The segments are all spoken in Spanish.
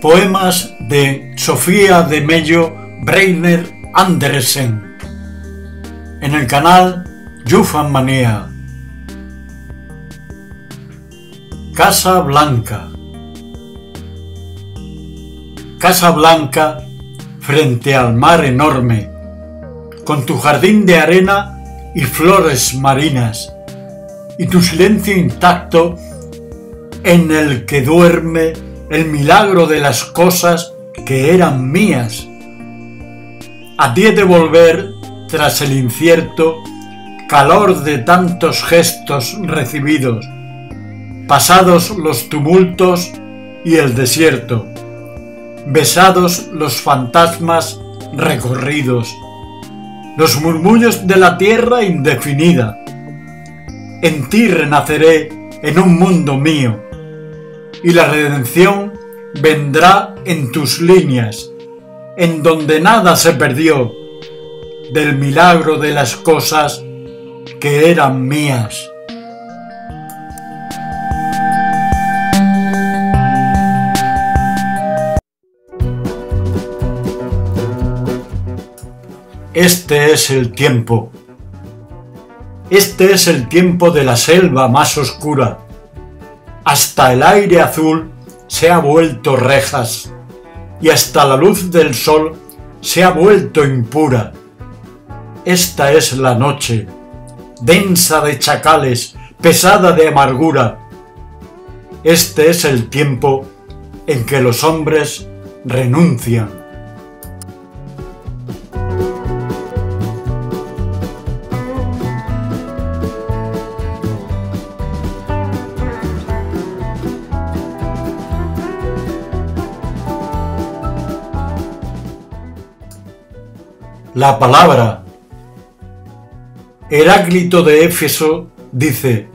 Poemas de Sofía de Mello Breiner Andersen en el canal Yufan Manía. Casa Blanca. Casa Blanca frente al mar enorme, con tu jardín de arena y flores marinas, y tu silencio intacto en el que duerme el milagro de las cosas que eran mías. A ti de volver, tras el incierto, calor de tantos gestos recibidos, pasados los tumultos y el desierto, besados los fantasmas recorridos, los murmullos de la tierra indefinida. En ti renaceré en un mundo mío y la redención vendrá en tus líneas, en donde nada se perdió del milagro de las cosas que eran mías. Este es el tiempo. Este es el tiempo de la selva más oscura hasta el aire azul se ha vuelto rejas y hasta la luz del sol se ha vuelto impura. Esta es la noche, densa de chacales, pesada de amargura. Este es el tiempo en que los hombres renuncian. La palabra. Heráclito de Éfeso dice,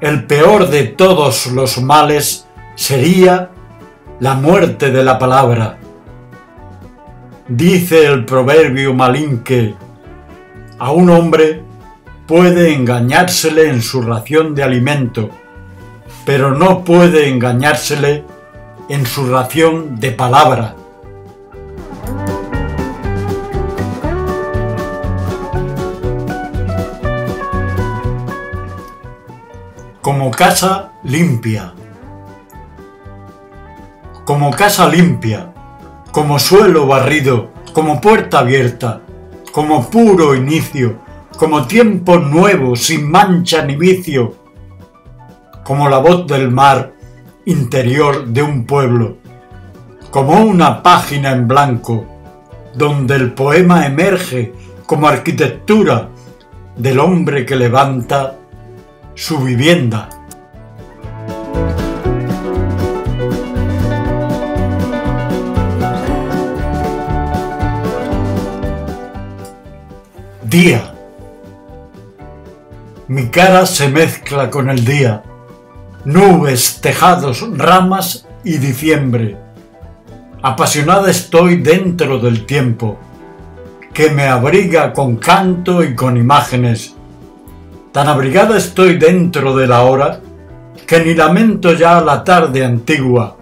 el peor de todos los males sería la muerte de la palabra. Dice el proverbio malinque, a un hombre puede engañársele en su ración de alimento, pero no puede engañársele en su ración de palabra. Como casa limpia, como casa limpia, como suelo barrido, como puerta abierta, como puro inicio, como tiempo nuevo, sin mancha ni vicio, como la voz del mar interior de un pueblo, como una página en blanco, donde el poema emerge como arquitectura del hombre que levanta su vivienda. Día. Mi cara se mezcla con el día. Nubes, tejados, ramas y diciembre. Apasionada estoy dentro del tiempo, que me abriga con canto y con imágenes Tan abrigada estoy dentro de la hora que ni lamento ya la tarde antigua.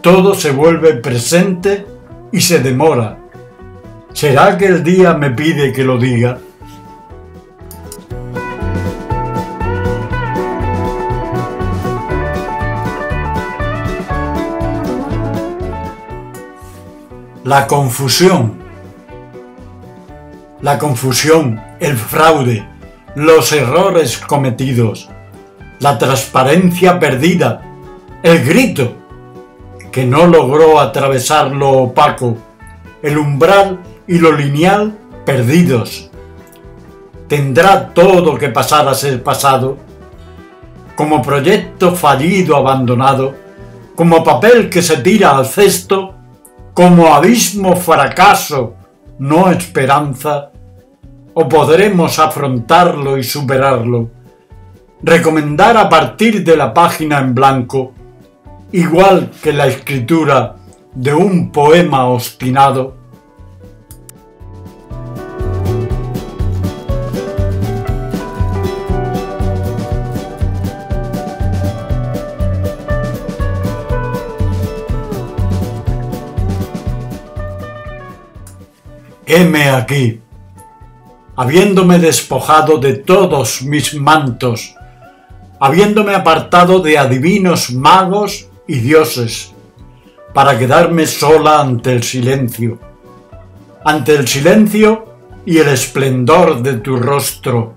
Todo se vuelve presente y se demora. ¿Será que el día me pide que lo diga? La confusión. La confusión, el fraude, los errores cometidos, la transparencia perdida, el grito que no logró atravesar lo opaco, el umbral y lo lineal perdidos. ¿Tendrá todo que pasar a ser pasado? Como proyecto fallido abandonado, como papel que se tira al cesto, como abismo fracaso, no esperanza, o podremos afrontarlo y superarlo. Recomendar a partir de la página en blanco, igual que la escritura de un poema obstinado. Heme aquí habiéndome despojado de todos mis mantos, habiéndome apartado de adivinos magos y dioses, para quedarme sola ante el silencio, ante el silencio y el esplendor de tu rostro.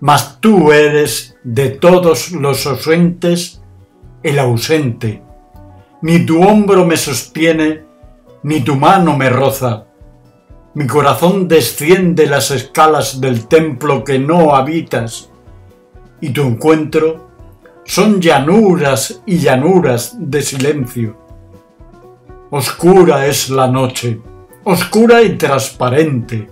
Mas tú eres de todos los ausentes el ausente. Ni tu hombro me sostiene, ni tu mano me roza. Mi corazón desciende las escalas del templo que no habitas, y tu encuentro son llanuras y llanuras de silencio. Oscura es la noche, oscura y transparente,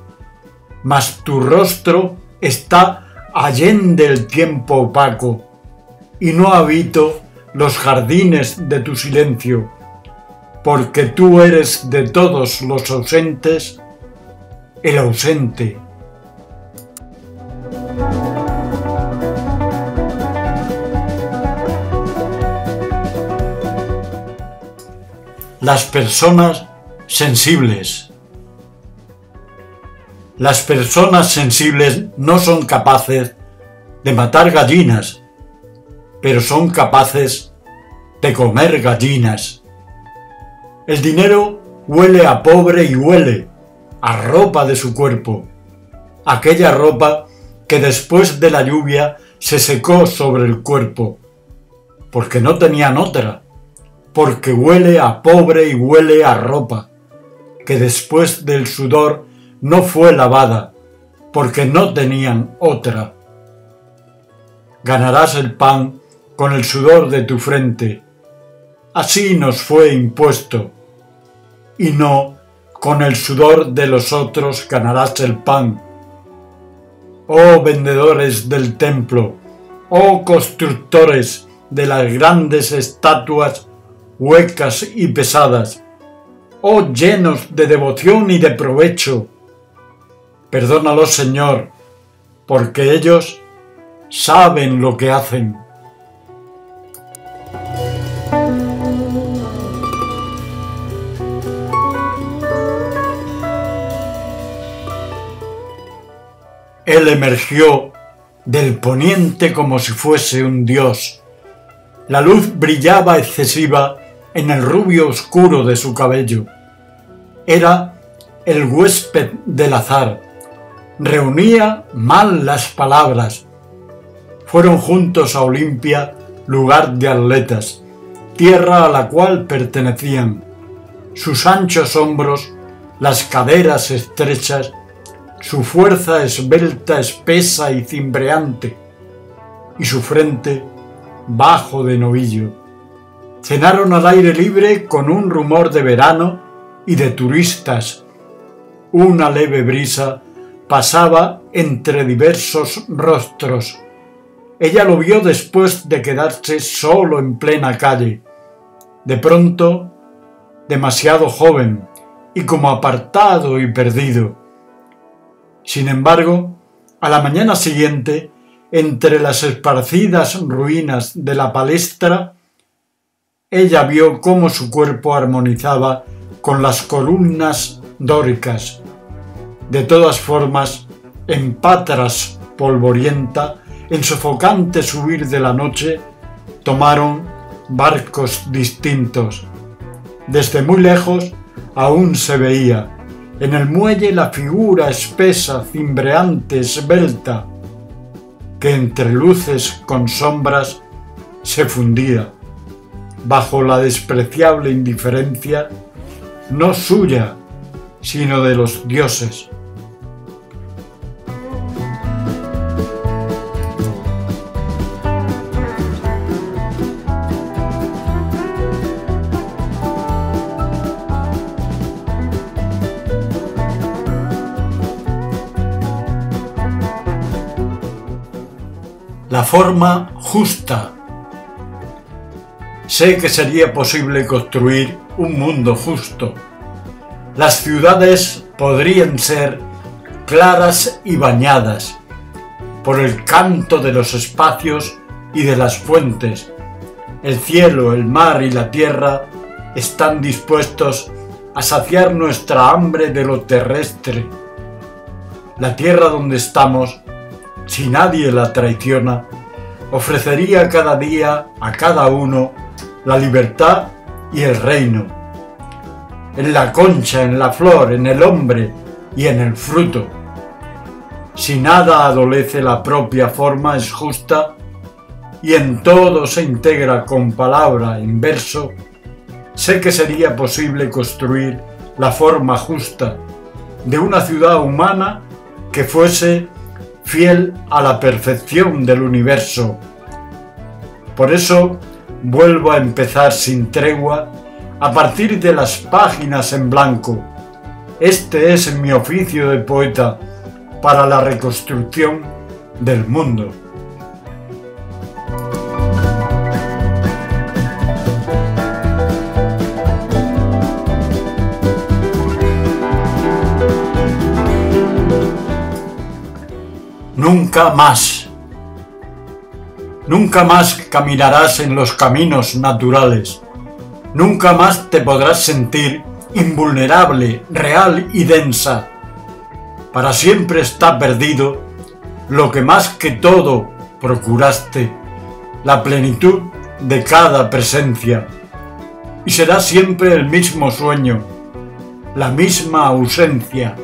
mas tu rostro está allende el tiempo opaco, y no habito los jardines de tu silencio, porque tú eres de todos los ausentes el ausente. Las personas sensibles. Las personas sensibles no son capaces de matar gallinas, pero son capaces de comer gallinas. El dinero huele a pobre y huele a ropa de su cuerpo, aquella ropa que después de la lluvia se secó sobre el cuerpo, porque no tenían otra porque huele a pobre y huele a ropa, que después del sudor no fue lavada, porque no tenían otra. Ganarás el pan con el sudor de tu frente, así nos fue impuesto, y no con el sudor de los otros ganarás el pan. Oh vendedores del templo, oh constructores de las grandes estatuas huecas y pesadas, oh llenos de devoción y de provecho. Perdónalos, Señor, porque ellos saben lo que hacen. Él emergió del poniente como si fuese un dios. La luz brillaba excesiva en el rubio oscuro de su cabello. Era el huésped del azar. Reunía mal las palabras. Fueron juntos a Olimpia, lugar de atletas, tierra a la cual pertenecían. Sus anchos hombros, las caderas estrechas, su fuerza esbelta, espesa y cimbreante, y su frente bajo de novillo cenaron al aire libre con un rumor de verano y de turistas. Una leve brisa pasaba entre diversos rostros. Ella lo vio después de quedarse solo en plena calle. De pronto, demasiado joven y como apartado y perdido. Sin embargo, a la mañana siguiente, entre las esparcidas ruinas de la palestra, ella vio cómo su cuerpo armonizaba con las columnas dóricas. De todas formas, en Patras polvorienta, en sofocante subir de la noche, tomaron barcos distintos. Desde muy lejos aún se veía en el muelle la figura espesa, cimbreante, esbelta, que entre luces con sombras se fundía bajo la despreciable indiferencia no suya, sino de los dioses. Forma justa Sé que sería posible construir un mundo justo. Las ciudades podrían ser claras y bañadas por el canto de los espacios y de las fuentes. El cielo, el mar y la tierra están dispuestos a saciar nuestra hambre de lo terrestre. La tierra donde estamos, si nadie la traiciona, ofrecería cada día a cada uno la libertad y el reino. En la concha, en la flor, en el hombre y en el fruto. Si nada adolece la propia forma es justa y en todo se integra con palabra en verso, sé que sería posible construir la forma justa de una ciudad humana que fuese fiel a la perfección del universo. Por eso vuelvo a empezar sin tregua a partir de las páginas en blanco. Este es mi oficio de poeta para la reconstrucción del mundo. Nunca más. Nunca más caminarás en los caminos naturales. Nunca más te podrás sentir invulnerable, real y densa. Para siempre está perdido lo que más que todo procuraste, la plenitud de cada presencia. Y será siempre el mismo sueño, la misma ausencia